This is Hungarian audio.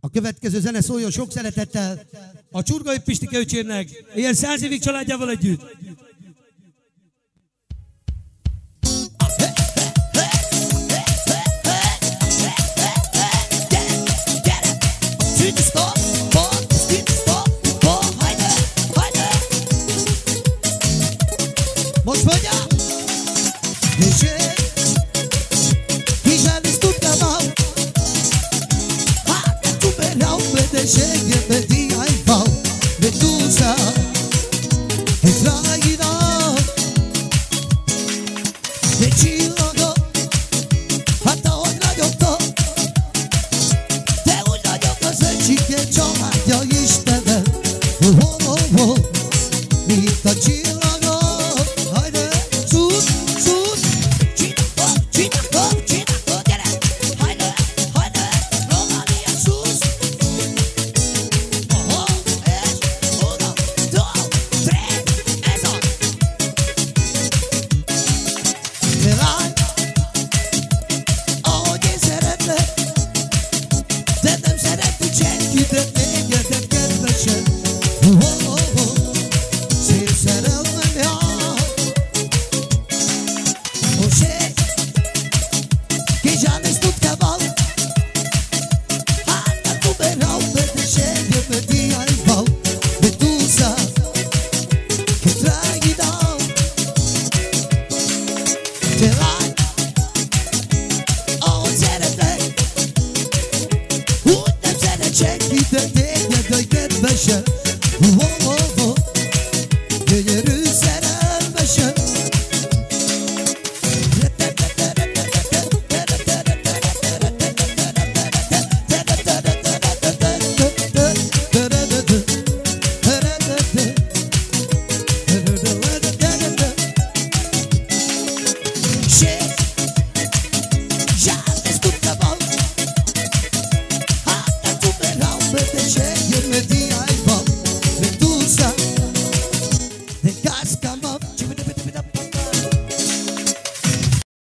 A következő zene szóljon sok szeretettel a Csurgai Pistike öcsérnek, ilyen száz évig családjával együtt. Most mondja! oh, oh, oh, oh. E tá de وتدقنا دايكات بشر